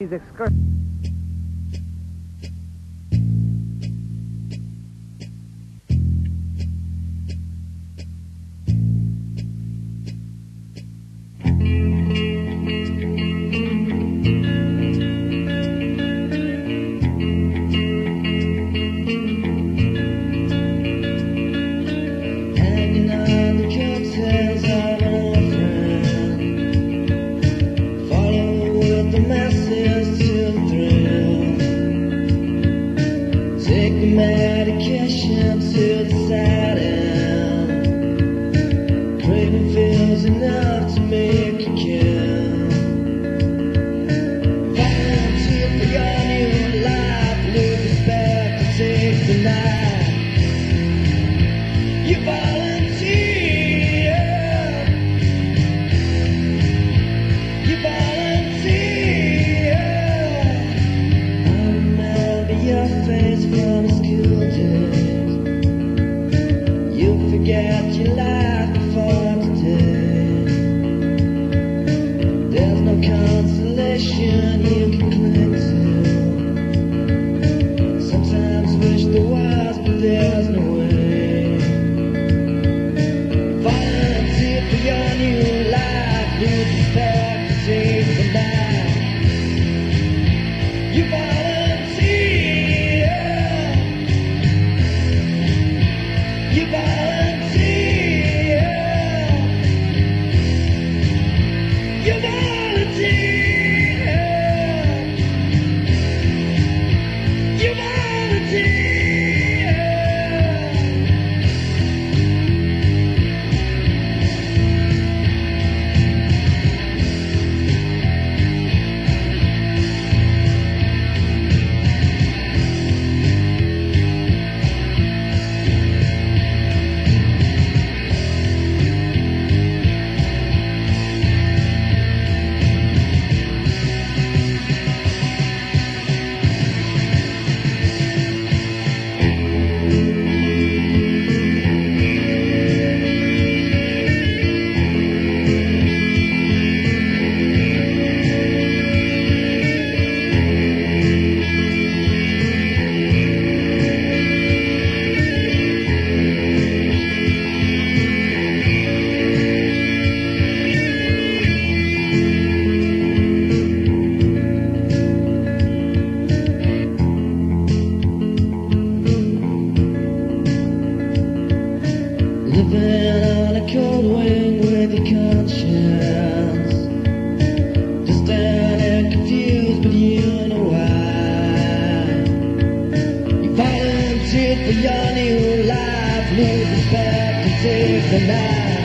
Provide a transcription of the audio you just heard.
these excursions. Take medication end. Craving feels enough to make you kill. For your new life. Live respect to take the. You can. Sometimes wish there was, but there's no way. For your new life. To save the. You Living on a cold wing with your conscience. Just down and confused, but you know why. You volunteered for your new life, lose respect and take the night.